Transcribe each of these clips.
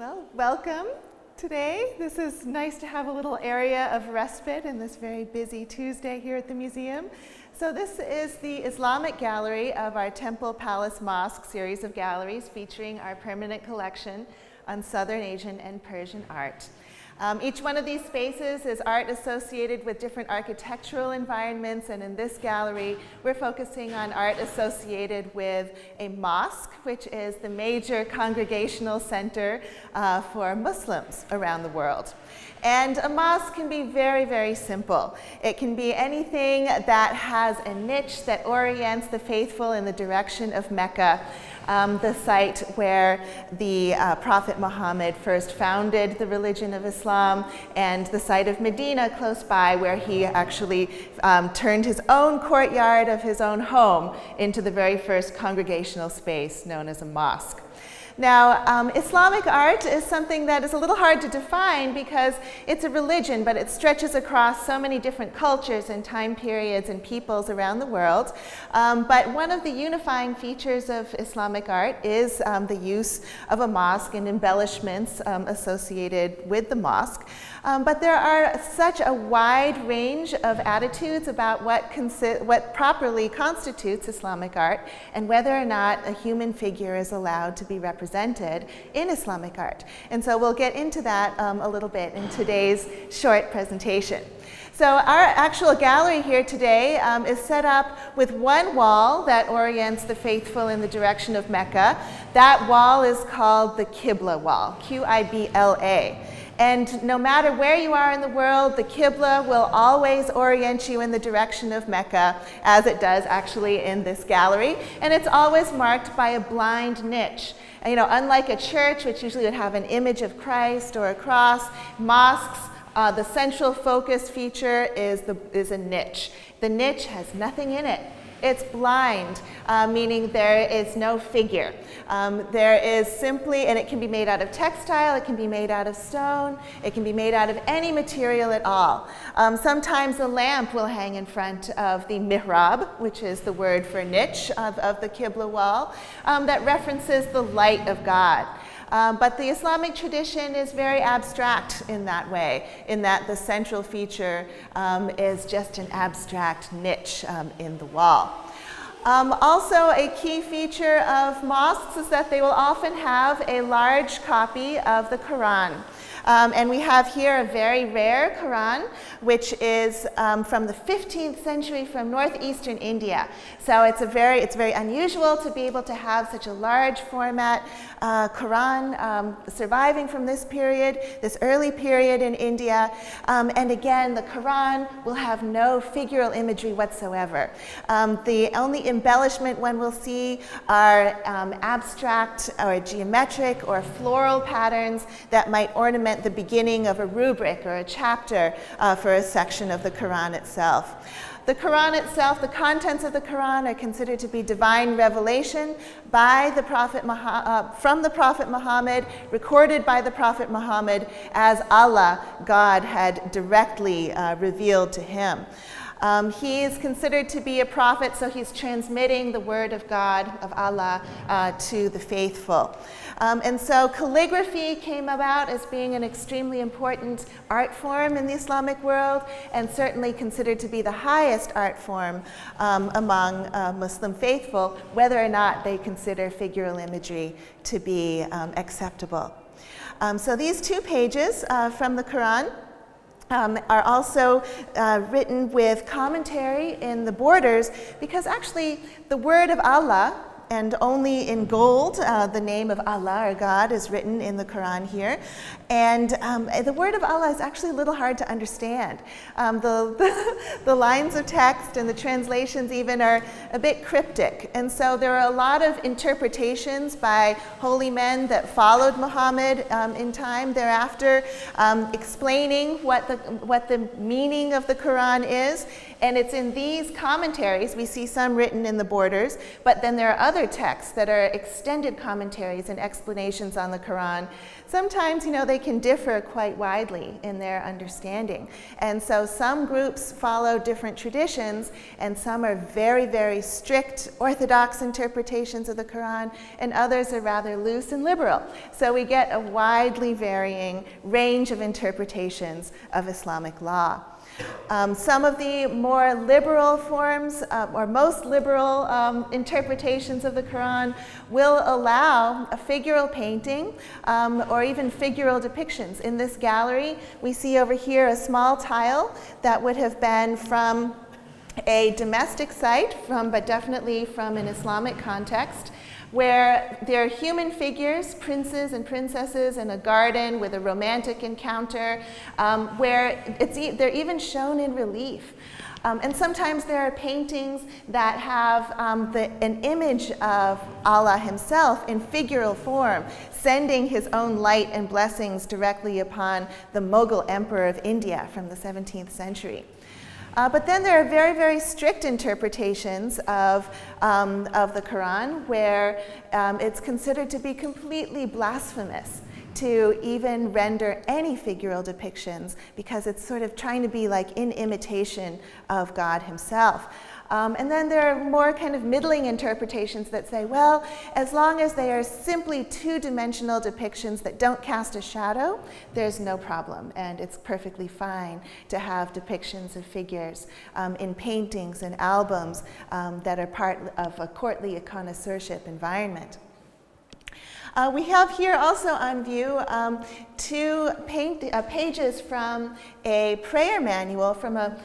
Well, welcome today. This is nice to have a little area of respite in this very busy Tuesday here at the museum. So this is the Islamic gallery of our Temple Palace Mosque series of galleries featuring our permanent collection on Southern Asian and Persian art. Um, each one of these spaces is art associated with different architectural environments, and in this gallery, we're focusing on art associated with a mosque, which is the major congregational center uh, for Muslims around the world. And a mosque can be very, very simple. It can be anything that has a niche that orients the faithful in the direction of Mecca um, the site where the uh, Prophet Muhammad first founded the religion of Islam, and the site of Medina close by, where he actually um, turned his own courtyard of his own home into the very first congregational space known as a mosque. Now, um, Islamic art is something that is a little hard to define because it's a religion, but it stretches across so many different cultures and time periods and peoples around the world. Um, but one of the unifying features of Islamic art is um, the use of a mosque and embellishments um, associated with the mosque. Um, but there are such a wide range of attitudes about what, what properly constitutes Islamic art and whether or not a human figure is allowed to be represented in Islamic art. And so we'll get into that um, a little bit in today's short presentation. So our actual gallery here today um, is set up with one wall that orients the faithful in the direction of Mecca. That wall is called the Qibla wall, Q-I-B-L-A. And no matter where you are in the world, the Qibla will always orient you in the direction of Mecca, as it does actually in this gallery. And it's always marked by a blind niche. You know, unlike a church, which usually would have an image of Christ or a cross, mosques, uh, the central focus feature is, the, is a niche. The niche has nothing in it. It's blind, uh, meaning there is no figure. Um, there is simply, and it can be made out of textile, it can be made out of stone, it can be made out of any material at all. Um, sometimes a lamp will hang in front of the mihrab, which is the word for niche of, of the Qibla wall, um, that references the light of God. Um, but the Islamic tradition is very abstract in that way, in that the central feature um, is just an abstract niche um, in the wall. Um, also, a key feature of mosques is that they will often have a large copy of the Quran. Um, and we have here a very rare Quran, which is um, from the 15th century from northeastern India. So it's, a very, it's very unusual to be able to have such a large format uh, Quran um, surviving from this period, this early period in India. Um, and again, the Quran will have no figural imagery whatsoever. Um, the only embellishment one will see are um, abstract or geometric or floral patterns that might ornament the beginning of a rubric or a chapter uh, for a section of the Quran itself. The Quran itself, the contents of the Quran are considered to be divine revelation by the Prophet uh, from the Prophet Muhammad, recorded by the Prophet Muhammad as Allah, God, had directly uh, revealed to him. Um, he is considered to be a prophet, so he's transmitting the word of God, of Allah, uh, to the faithful. Um, and so calligraphy came about as being an extremely important art form in the Islamic world, and certainly considered to be the highest art form um, among uh, Muslim faithful, whether or not they consider figural imagery to be um, acceptable. Um, so these two pages uh, from the Quran um, are also uh, written with commentary in the borders because actually the word of Allah and only in gold uh, the name of Allah or God is written in the Quran here. And um, the word of Allah is actually a little hard to understand. Um, the, the, the, lines of text and the translations even are a bit cryptic. And so there are a lot of interpretations by holy men that followed Muhammad um, in time thereafter, um, explaining what the, what the meaning of the Quran is. And it's in these commentaries, we see some written in the borders, but then there are other texts that are extended commentaries and explanations on the Quran, sometimes, you know, they can differ quite widely in their understanding. And so some groups follow different traditions, and some are very, very strict orthodox interpretations of the Quran, and others are rather loose and liberal. So we get a widely varying range of interpretations of Islamic law. Um, some of the more liberal forms, uh, or most liberal um, interpretations of the Quran, will allow a figural painting um, or even figural depictions. In this gallery, we see over here a small tile that would have been from a domestic site, from, but definitely from an Islamic context where there are human figures, princes and princesses in a garden with a romantic encounter, um, where it's e they're even shown in relief. Um, and sometimes there are paintings that have um, the, an image of Allah himself in figural form, sending his own light and blessings directly upon the Mughal emperor of India from the 17th century. Uh, but then there are very, very strict interpretations of, um, of the Quran where um, it's considered to be completely blasphemous to even render any figural depictions because it's sort of trying to be like in imitation of God himself. Um, and then there are more kind of middling interpretations that say, well, as long as they are simply two dimensional depictions that don't cast a shadow, there's no problem. And it's perfectly fine to have depictions of figures um, in paintings and albums um, that are part of a courtly connoisseurship environment. Uh, we have here also on view um, two paint, uh, pages from a prayer manual from a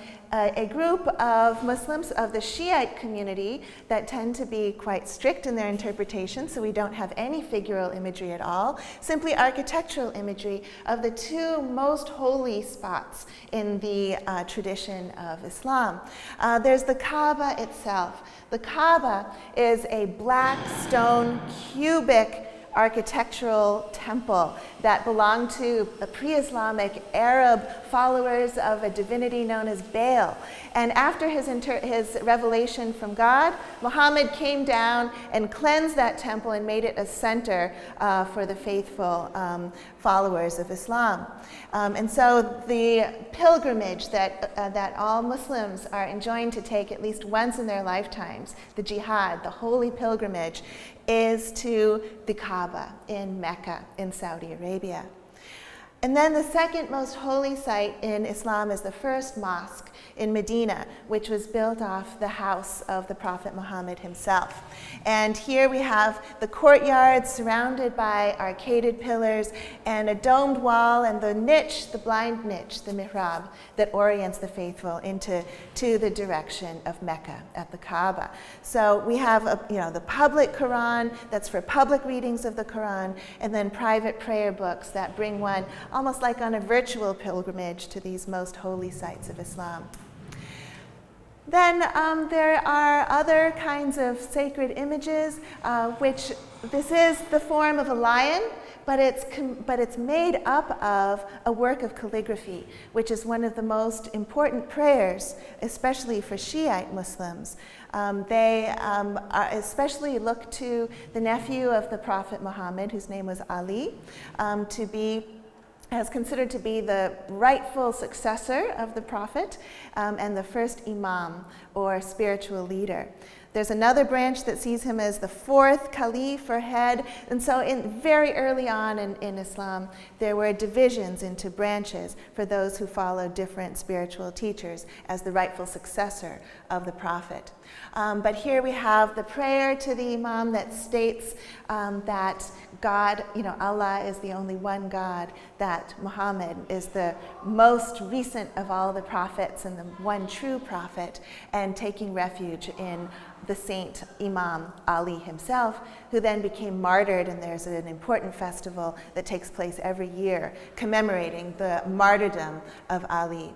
a group of Muslims of the Shiite community that tend to be quite strict in their interpretation, so we don't have any figural imagery at all, simply architectural imagery of the two most holy spots in the uh, tradition of Islam. Uh, there's the Kaaba itself. The Kaaba is a black stone cubic architectural temple that belonged to pre-Islamic Arab followers of a divinity known as Baal. And after his, his revelation from God, Muhammad came down and cleansed that temple and made it a center uh, for the faithful um, followers of Islam. Um, and so the pilgrimage that, uh, that all Muslims are enjoined to take at least once in their lifetimes, the jihad, the holy pilgrimage, is to the Kaaba in Mecca in Saudi Arabia. And then the second most holy site in Islam is the first mosque in Medina, which was built off the house of the Prophet Muhammad himself. And here we have the courtyard surrounded by arcaded pillars and a domed wall and the niche, the blind niche, the mihrab, that orients the faithful into to the direction of Mecca at the Kaaba. So we have a, you know, the public Quran that's for public readings of the Quran, and then private prayer books that bring one almost like on a virtual pilgrimage to these most holy sites of Islam. Then um, there are other kinds of sacred images, uh, which this is the form of a lion, but it's, but it's made up of a work of calligraphy, which is one of the most important prayers, especially for Shiite Muslims. Um, they um, especially look to the nephew of the Prophet Muhammad, whose name was Ali, um, to be as considered to be the rightful successor of the prophet um, and the first imam or spiritual leader. There's another branch that sees him as the fourth caliph or head. And so, in, very early on in, in Islam, there were divisions into branches for those who followed different spiritual teachers as the rightful successor of the prophet. Um, but here we have the prayer to the imam that states um, that God, you know, Allah is the only one God, that Muhammad is the most recent of all the prophets and the one true prophet, and taking refuge in the saint Imam Ali himself, who then became martyred, and there's an important festival that takes place every year commemorating the martyrdom of Ali.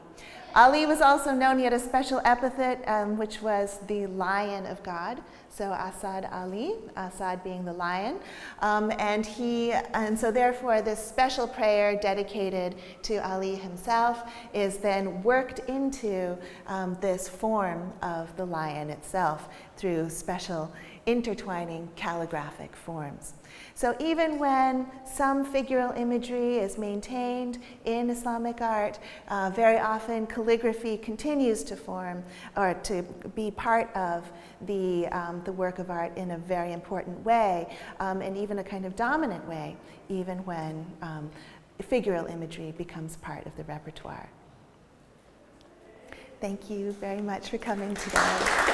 Ali was also known, he had a special epithet, um, which was the Lion of God. So Asad Ali, Asad being the lion. Um, and he, and so therefore this special prayer dedicated to Ali himself is then worked into um, this form of the lion itself through special intertwining calligraphic forms. So even when some figural imagery is maintained in Islamic art, uh, very often calligraphy continues to form or to be part of the, um, the work of art in a very important way, um, and even a kind of dominant way, even when um, figural imagery becomes part of the repertoire. Thank you very much for coming today.